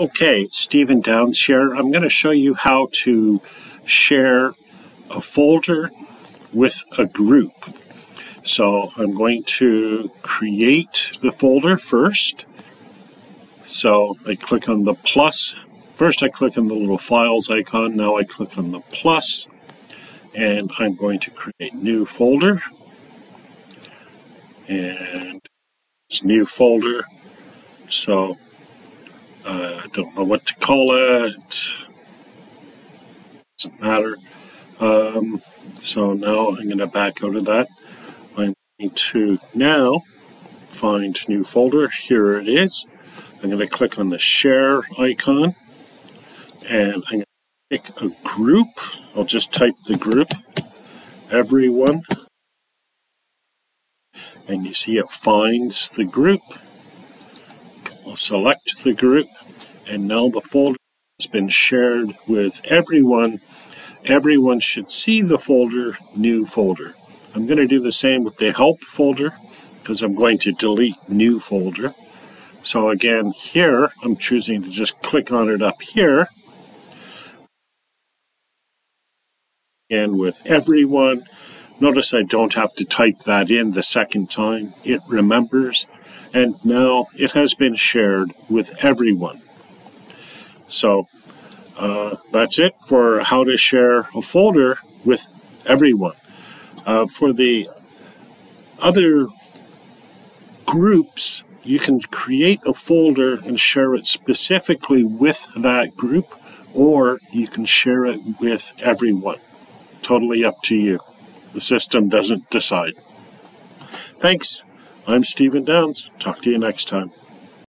Okay, Stephen Downes here. I'm going to show you how to share a folder with a group. So I'm going to create the folder first. So I click on the plus. First I click on the little files icon. Now I click on the plus and I'm going to create new folder. And it's new folder. So I uh, don't know what to call it. Doesn't matter. Um, so now I'm going to back out of that. I'm going to now find new folder. Here it is. I'm going to click on the share icon and I'm going to pick a group. I'll just type the group, everyone. And you see it finds the group. I'll select the group and now the folder has been shared with everyone. Everyone should see the folder, new folder. I'm going to do the same with the help folder because I'm going to delete new folder. So again, here, I'm choosing to just click on it up here. And with everyone, notice I don't have to type that in the second time. It remembers and now it has been shared with everyone. So uh, that's it for how to share a folder with everyone. Uh, for the other groups, you can create a folder and share it specifically with that group, or you can share it with everyone. Totally up to you. The system doesn't decide. Thanks. I'm Stephen Downes. Talk to you next time.